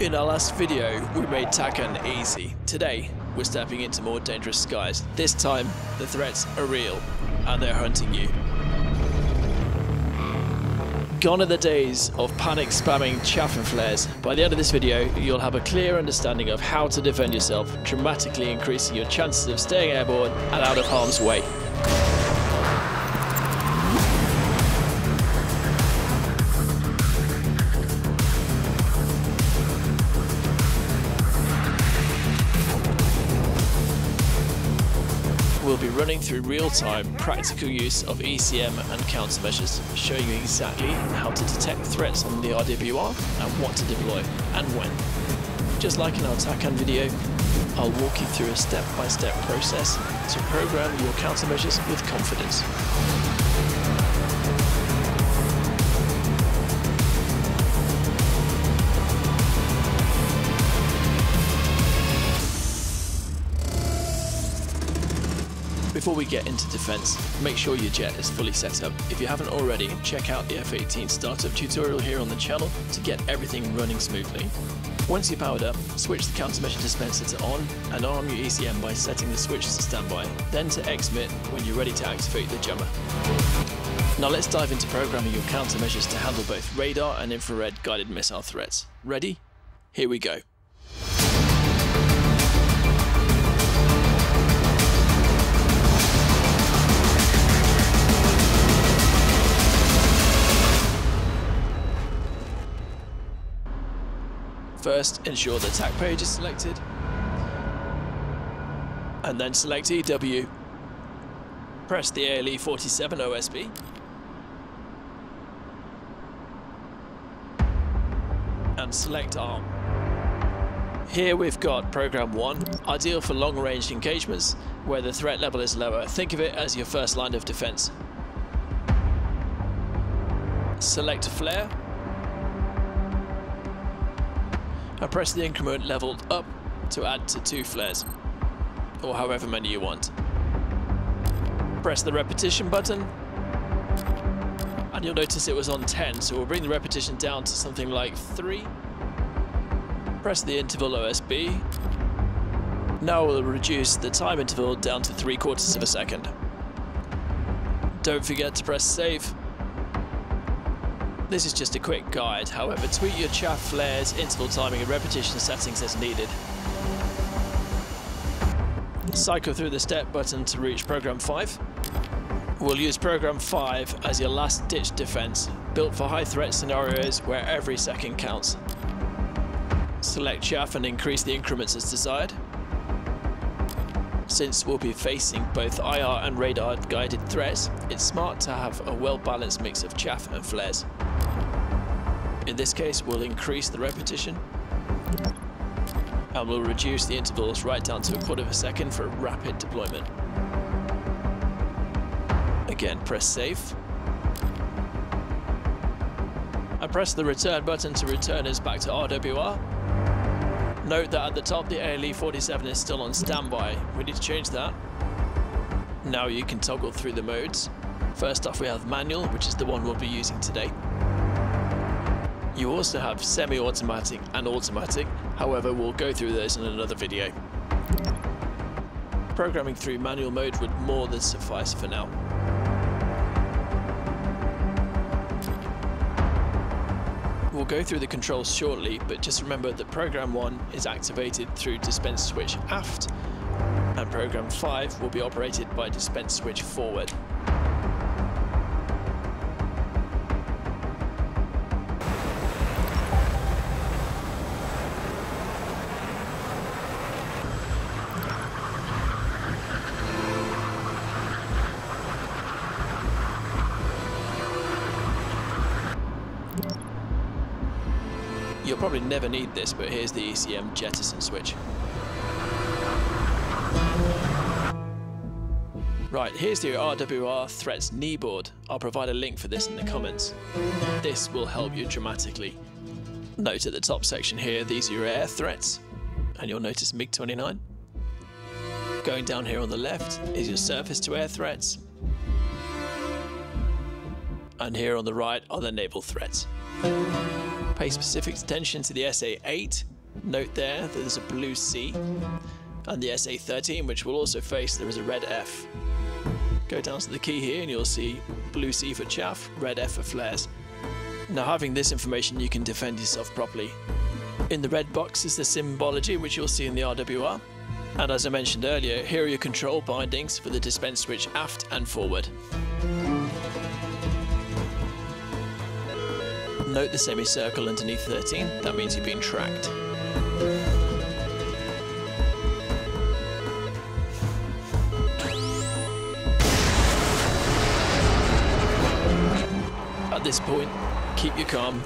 In our last video, we made TACAN easy. Today, we're stepping into more dangerous skies. This time, the threats are real, and they're hunting you. Gone are the days of panic spamming chaff and flares. By the end of this video, you'll have a clear understanding of how to defend yourself, dramatically increasing your chances of staying airborne and out of harm's way. Running through real-time practical use of ECM and countermeasures, showing you exactly how to detect threats on the RWR and what to deploy and when. Just like in our TACAN video, I'll walk you through a step-by-step -step process to program your countermeasures with confidence. Before we get into defense, make sure your jet is fully set up. If you haven't already, check out the F-18 startup tutorial here on the channel to get everything running smoothly. Once you're powered up, switch the countermeasure dispenser to on and arm your ECM by setting the switch to standby, then to XMIT when you're ready to activate the jammer. Now let's dive into programming your countermeasures to handle both radar and infrared guided missile threats. Ready? Here we go. First, ensure the attack page is selected, and then select EW. Press the ALE 47 OSB. And select ARM. Here we've got Program 1, ideal for long-range engagements where the threat level is lower. Think of it as your first line of defense. Select Flare and press the increment level up to add to two flares, or however many you want. Press the repetition button, and you'll notice it was on 10, so we'll bring the repetition down to something like 3. Press the interval OSB. Now we'll reduce the time interval down to 3 quarters of a second. Don't forget to press save. This is just a quick guide, however tweak your chaff flares, interval timing and repetition settings as needed. Cycle through the step button to reach program 5. We'll use program 5 as your last ditch defense, built for high threat scenarios where every second counts. Select chaff and increase the increments as desired. Since we'll be facing both IR and radar guided threats, it's smart to have a well balanced mix of chaff and flares. In this case, we'll increase the repetition and we'll reduce the intervals right down to a quarter of a second for rapid deployment. Again, press save. And press the return button to return us back to RWR. Note that at the top the ALE 47 is still on standby. We need to change that. Now you can toggle through the modes. First off we have manual, which is the one we'll be using today. You also have semi-automatic and automatic, however we'll go through those in another video. Programming through manual mode would more than suffice for now. We'll go through the controls shortly, but just remember that program 1 is activated through dispense switch aft, and program 5 will be operated by dispense switch forward. Probably never need this, but here's the ECM jettison switch. Right, here's the RWR Threats knee board. I'll provide a link for this in the comments. This will help you dramatically. Note at the top section here, these are your air threats, and you'll notice MiG-29. Going down here on the left is your surface to air threats, and here on the right are the naval threats. Pay specific attention to the SA-8. Note there that there's a blue C. And the SA-13, which will also face, there is a red F. Go down to the key here and you'll see blue C for chaff, red F for flares. Now having this information you can defend yourself properly. In the red box is the symbology which you'll see in the RWR. And as I mentioned earlier, here are your control bindings for the dispense switch aft and forward. Note the semicircle underneath 13, that means you've been tracked. At this point, keep your calm,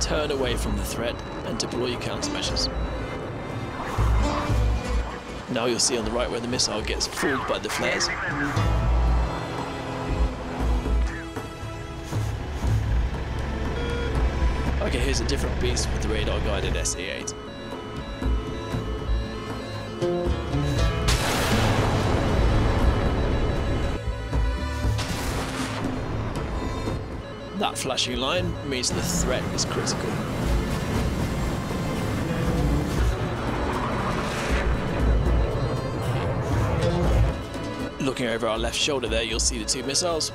turn away from the threat and deploy your countermeasures. Now you'll see on the right where the missile gets fooled by the flares. Here's a different beast with the radar guided SA-8. That flashing line means the threat is critical. Looking over our left shoulder there, you'll see the two missiles.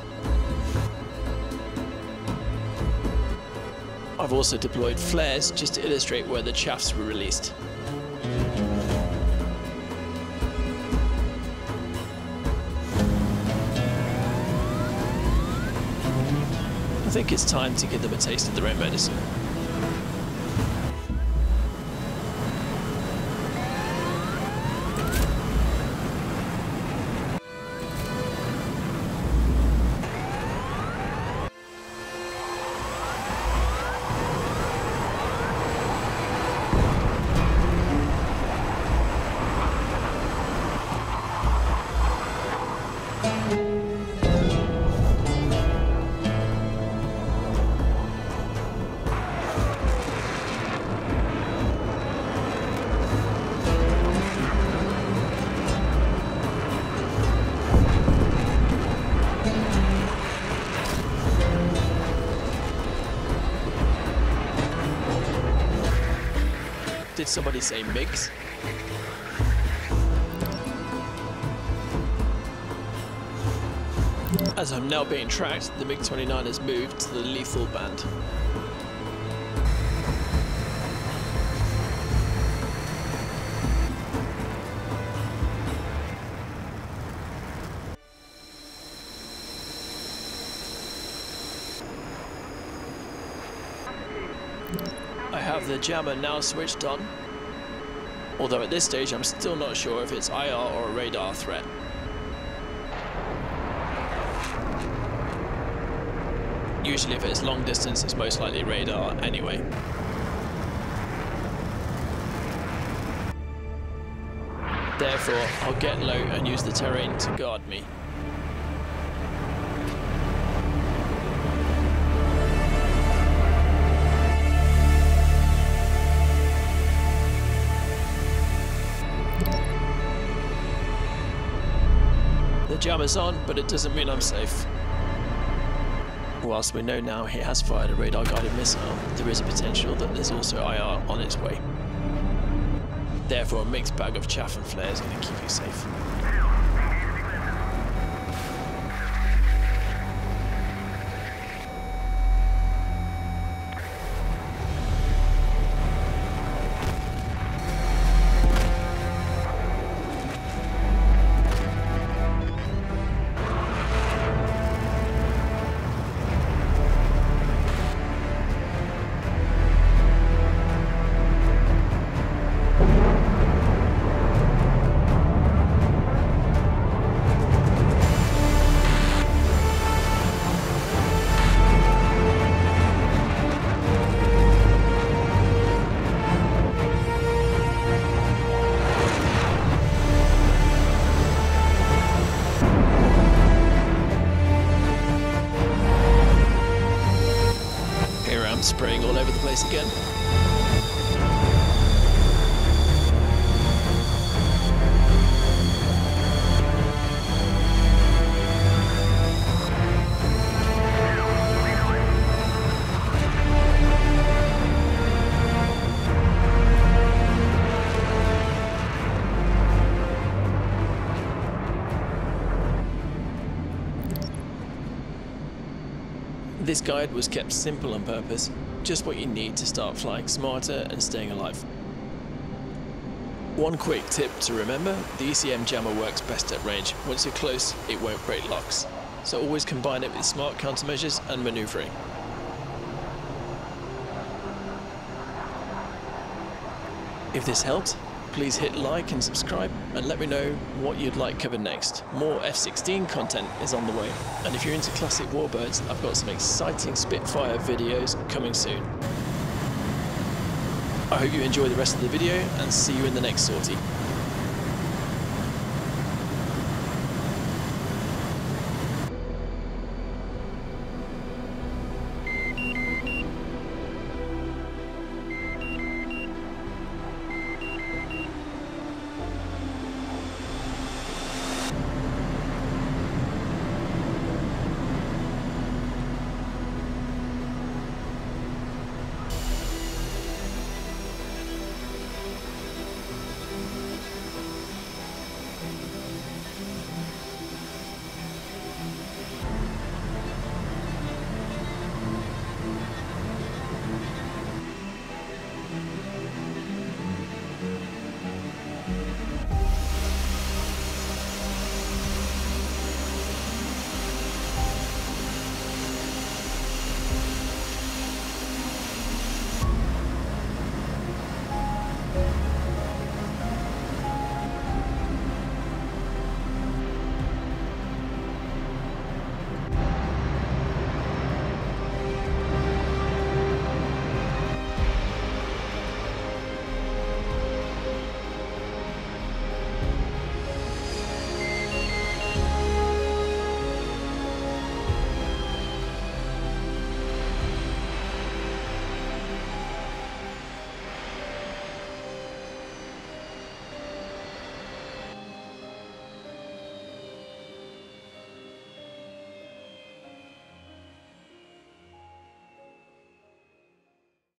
I've also deployed flares just to illustrate where the chaffs were released. I think it's time to give them a taste of their own medicine. Did somebody say mix? As I'm now being tracked, the MiG-29 has moved to the lethal band. The jammer now switched on, although at this stage I'm still not sure if it's IR or a radar threat. Usually if it's long distance it's most likely radar anyway. Therefore, I'll get low and use the terrain to guard me. Jammer's on, but it doesn't mean I'm safe. Whilst we know now he has fired a radar guided missile, there is a potential that there's also IR on its way. Therefore, a mixed bag of chaff and flares is going to keep you safe. This guide was kept simple on purpose, just what you need to start flying smarter and staying alive. One quick tip to remember, the ECM jammer works best at range. Once you're close, it won't break locks. So always combine it with smart countermeasures and manoeuvring. If this helped, please hit like and subscribe and let me know what you'd like covered next. More F-16 content is on the way. And if you're into classic warbirds, I've got some exciting Spitfire videos coming soon. I hope you enjoy the rest of the video and see you in the next sortie.